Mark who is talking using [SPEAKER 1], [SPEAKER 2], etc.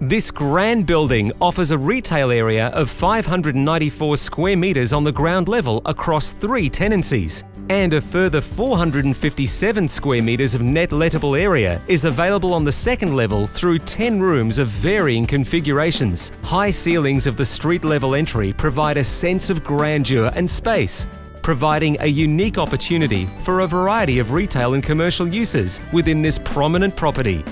[SPEAKER 1] This grand building offers a retail area of 594 square metres on the ground level across three tenancies, and a further 457 square metres of net lettable area is available on the second level through 10 rooms of varying configurations. High ceilings of the street level entry provide a sense of grandeur and space, providing a unique opportunity for a variety of retail and commercial uses within this prominent property.